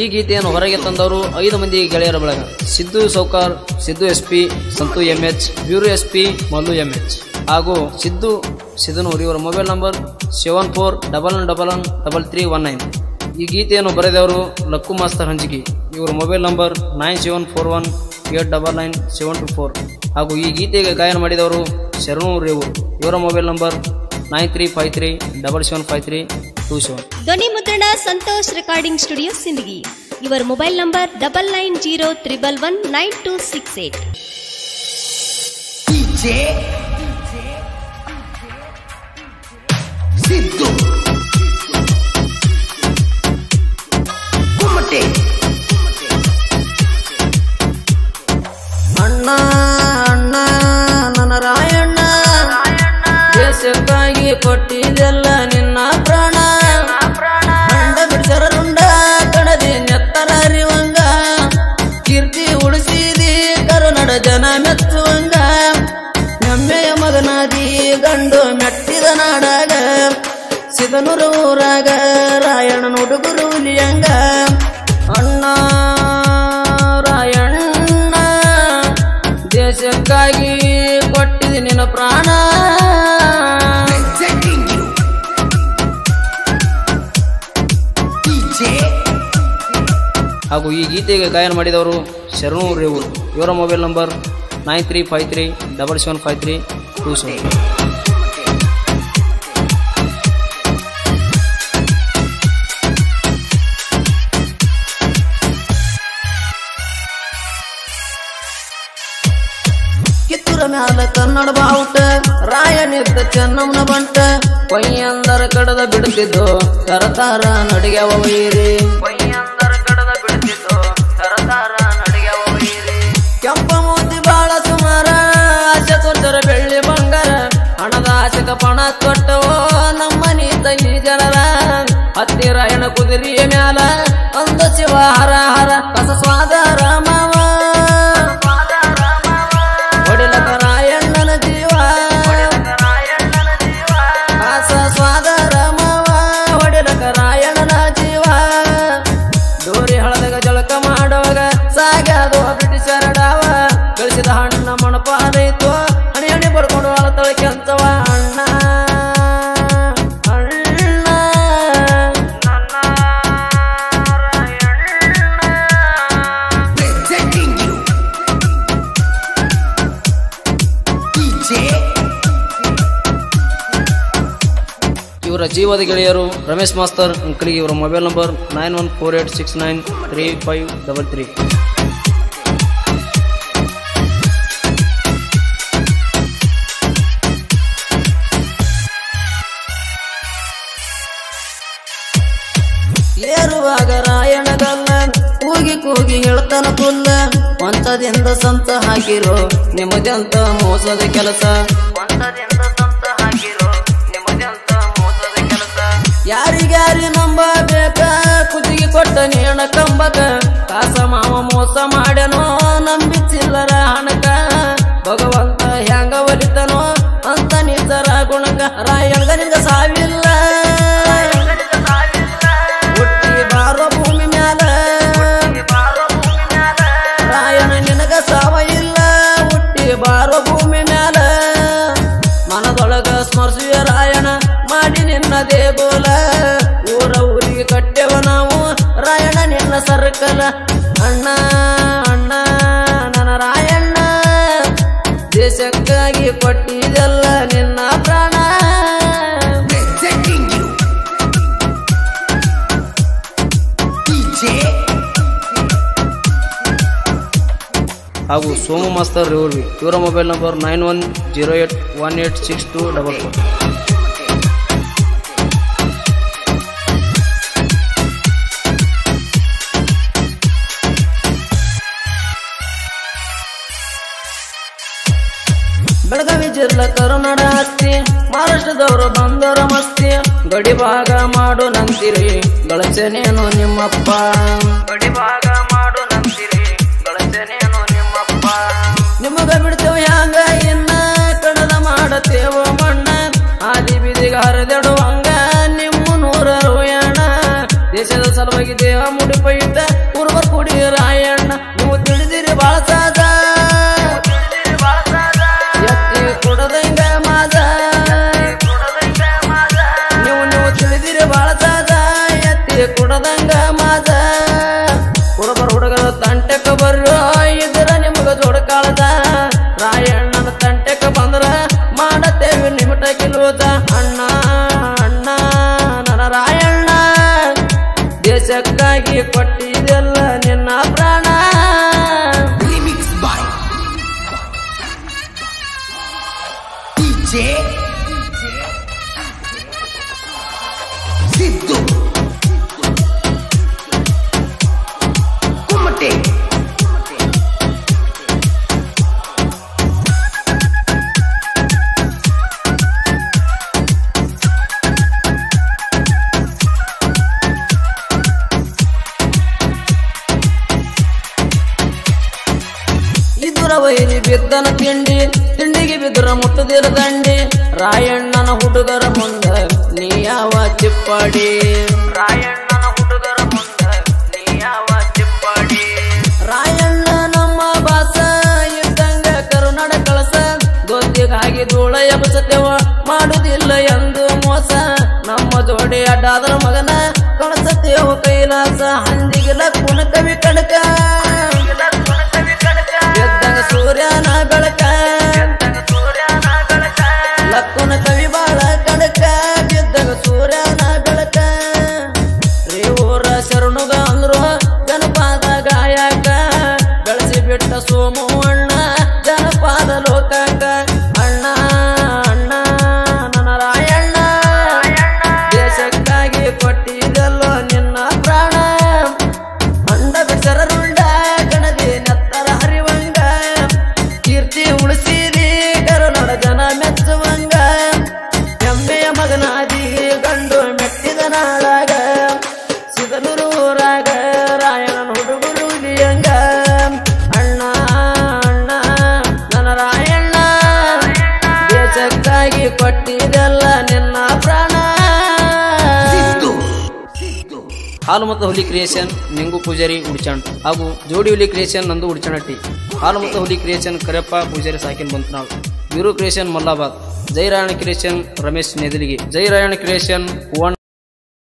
ಈ ಗೀತೆಯನ್ನು ಹೊರಗೆ ತಂದವರು ಐದು ಮಂದಿ ಗೆಳೆಯರ ಬಳಗ. Siddu Sowkar, Siddu S P, Santu M H Byuru S P, Mallu M H. ಹಾಗೂ ಸಿದ್ದು ಸಿದ್ದನೂರ್ ಇವರ mobile number seven four double one double one double three one nine. ಈ ಗೀತೆಯನ್ನು ಬರೆದವರು ಲಕ್ಕು ಮಾಸ್ತರ್ ಹಂಚಿಗೆ. ಇವರ mobile number nine seven four one eight double nine seven two four. ಹಾಗೂ ಈ ಗೀತೆಗೆ ಗಾಯನ ಮಾಡಿದವರು ಶರಣು ರೇವು ಇವರ mobile number nine three five three double seven five three ಧ್ವನಿ ಮುದ್ರಣ ಸಂತೋಷ್ ರೆಕಾರ್ಡಿಂಗ್ ಸ್ಟುಡಿಯೋ ಸಿಂದಗಿ. ಇವರ mobile number double nine zero triple one nine two six eight. DJ ಸಿದನೂರ ಊರಾಗ ರಾಯಣ್ಣ ನುಡುಗುರು ಹುಲಿಯಂಗ ಅಣ್ಣ, ರಾಯಣ್ಣ, ದೇಶಕ್ಕಾಗಿ ಕೊಟ್ಟಿದೆ ನಿನ್ನ ಪ್ರಾಣ. ಹಾಗೂ ಈ ಗೀತೆಗೆ ಗಾಯನ ಮಾಡಿದವರು ಶರಣು ರೇವೂರ್. ಇವರ mobile number nine three five three double seven five three two seven. ರಾಯನಿದ್ದ ಚೆನ್ನಮ್ಮನ ಬಂಟ. ಕೊಯ್ಯಂದರ ಕಡದ ಬಿಡುತ್ತಿದ್ದು ತರತಾರ ನಡಿಗೆವ ವೈರಿ. ಕೊಯ್ಯಂದರ ಕಡದ ಬಿಡುತ್ತಿದ್ದು ತರತಾರ ನಡಿಗೆವ ವೈರಿ. ಕೆಂಪ ಮೋತಿ ಬಾಳ ಸುಮಾರ, ಆಸೆ ತೊಟ್ಟರ ಬೆಳ್ಳಿ ಬಂಗಾರ. ಹಣದ ಆಸೆಕ ಪಣ ತೊಟ್ಟವೋ, ನಮ್ಮ ನೀ ತಂಗಿ ಜನರ. ಹತ್ತಿರ ಹೆಣ ಕುದುರೆಯ ಇವರ ಜೀವದ ಗೆಳೆಯರು ರಮೇಶ್ ಮಾಸ್ತರ್ ಅಂಕಲಿಗೆ ಇವರ mobile number nine one four eight six nine three five double three. ಏರುವಾಗ ರಾಯಣಗಲ್ಲ, ಕೂಗಿ ಕೂಗಿ ಹೇಳ್ತಾನ ಕುಲ್ಲ ಒಂತದಿಂದ ಸಂತ ಹಾಕಿರೋ ನಿಮ್ಮದಂತ ಮೋಸದ ಕೆಲಸ? ಒಂತದಿಂದ ಯಾರಿಗ್ಯಾರಿ ನಂಬಬೇಕ? ಕುದಿಗೆ ಕೊಟ್ಟ ನೇಣ ಕಂಬಕ. ಕಾಸ ಮಾವ ಮೋಸ ಮಾಡ್ಯನೋ? ನಂಬಿ ಚಿಲ್ಲರ ಹಣಕ. ಭಗವಂತ ಹೆಂಗ ಒಲಿತನೋ? ಅಂತ ನಿಜರ ಗುಣಕ ರಾಯಣ್ಣ ನಿಂಗ ಸಾವಿಲ್ಲ. ಹುಟ್ಟಿ ಬಾರೋ ಭೂಮಿ ಮ್ಯಾಲ. ರಾಯಣ ನಿನಗ ಸಾವ ಇಲ್ಲ ಹುಟ್ಟಿ ಬಾರೋ ಭೂಮಿ ಮ್ಯಾಲ. ಮನದೊಳಗ ಸ್ಮರಿಸುವ ರಾಯಣ ಮಾಡಿ ನಿನ್ನ ದೇಗುಲ ಊರ ಊರಿಗೆ ಕಟ್ಟೆವ ನಾವು. ರಾಯಣ ನಿನ್ನ ಸರ್ಕಲ. ಅಣ್ಣ ಅಣ್ಣ ನನ್ನ ರಾಯಣ್ಣ. ದೇಶಕ್ಕಾಗಿ ಕೊಟ್ಟಿದೆಲ್ಲ ನಿನ್ನ ಪ್ರಾಣ. ಹಾಗೂ ಸೋಮು ಮಾಸ್ತರ್ ರೇವರ್ವಿ. ಇವರ mobile number nine one zero eight one eight six two double four. Belagavi ಜಿಲ್ಲಾ ಕರುನಾಡ ಆಸ್ತಿ ಮಹಾರಾಷ್ಟ್ರದವರು ಬಂದರ ಮಸ್ತಿ. ಗಡಿ ಭಾಗ ಮಾಡು ನಂತಿರಿ ಗಳಸನೇನು ನಿಮ್ಮಪ್ಪ. ಗಡಿ ಭಾಗ ಮಾಡು ನಂತಿರಿ ಗಳಸನೇನು ನಿಮ್ಮಪ್ಪ. ನಿಮಗ ಬಿಡ್ತೇವ ಹ್ಯಾಂಗ ಇನ್ನ ಕಣದ ಮಾಡತೇವ ಮಣ್ಣ. ಆದಿ ಬೀದಿಗೆ ಹರಿದೆಡುವಂಗ ನಿಮ್ಮ ನೂರ ರೋಯಣ ದೇಶದ ಸಲುವಾಗಿ ದೇಹ ಮುಡಿಪೈತ, ಪೂರ್ವ ಕುಡಿ ರಾಯಣ್ಣ. ನೀವು ತಿಳಿದಿರಿ ಬಾಳ ದೇಶಕ್ಕಾಗಿ ವೈರಿ ಬಿದ್ದನ ತಿಂಡಿ? ತಿಂಡಿಗೆ ಬಿದ್ದರ ಮುಟ್ಟದಿರ ದಂಡಿ? ರಾಯಣ್ಣನ ಹುಡುಗರ ಮುಂದ ನೀ ಯಾವ ಚಿಪ್ಪಾಡಿ? ರಾಯಣ್ಣನ ಹುಡುಗರ ಮುಂದ ನೀ ಯಾವ ಚಿಪ್ಪಾಡಿ? ರಾಯಣ್ಣ ನಮ್ಮ ಬಾಸ, ಇದ್ದಂಗ ಕರುನಾಡ ಕಳಸ. ಗೊತ್ತಿಗಾಗಿ ಧೂಳ ಎಬಸತೆವ ಮಾಡುದಿಲ್ಲ ಎಂದು ಮೋಸ. ನಮ್ಮ ಜೋಡಿ ಅಡ್ಡಾದ್ರ ಮಗನ ಕಳಸತೇವ ಕೈಲಾಸ. ಹಂದಿಗೆಲ್ಲ ಕುಣಕವಿ ಕಣಕ. era su ಹಾಲು ಮತ್ತು ಹುಲಿ ಕ್ರಿಯೇಷನ್, ನಿಂಗು ಪೂಜಾರಿ ಉಡ್ಚಾಂಡ್ ಹಾಗೂ ಜೋಡಿ ಹುಲಿ ಕ್ರಿಯೇಷನ್, ನಂದು ಉಡ್ಚಣಟ್ಟಿ ಹಾಲು ಮತ್ತು ಹುಲಿ ಕ್ರಿಯೇಷನ್ ಕರೆಪ್ಪ ಪೂಜಾರಿ, ಸಾಕಿನ್ ನಾವು. ಗುರು ಕ್ರಿಯೇಷನ್ ಮಲ್ಲಾಬಾದ್. ಜೈರಾಯಣ ಕ್ರಿಯೇಷನ್, ರಮೇಶ್ ನೆದಲಿಗೆ. ಜೈರಾಯಣ ಕ್ರಿಯೇಷನ್